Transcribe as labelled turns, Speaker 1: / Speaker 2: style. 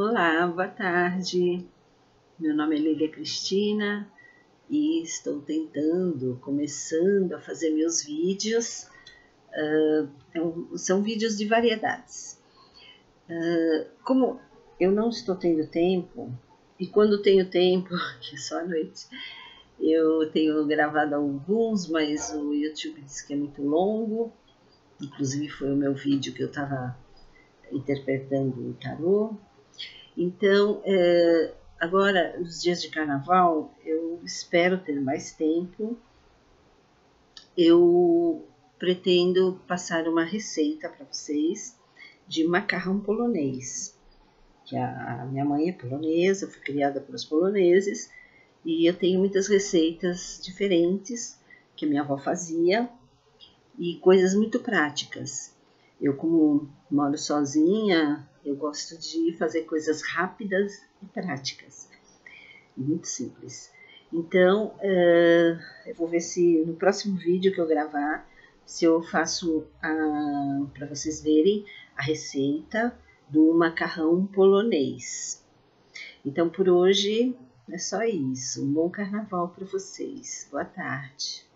Speaker 1: Olá, boa tarde. Meu nome é Lília Cristina e estou tentando, começando a fazer meus vídeos. Uh, são vídeos de variedades. Uh, como eu não estou tendo tempo, e quando tenho tempo, que é só à noite, eu tenho gravado alguns, mas o YouTube diz que é muito longo. Inclusive foi o meu vídeo que eu estava interpretando o tarô. Então, é, agora, nos dias de carnaval, eu espero ter mais tempo. Eu pretendo passar uma receita para vocês de macarrão polonês. Que a, a minha mãe é polonesa, fui criada pelos poloneses e eu tenho muitas receitas diferentes que minha avó fazia e coisas muito práticas. Eu, como moro sozinha, eu gosto de fazer coisas rápidas e práticas, muito simples. Então, uh, eu vou ver se no próximo vídeo que eu gravar, se eu faço para vocês verem a receita do macarrão polonês. Então, por hoje é só isso. Um bom carnaval para vocês. Boa tarde.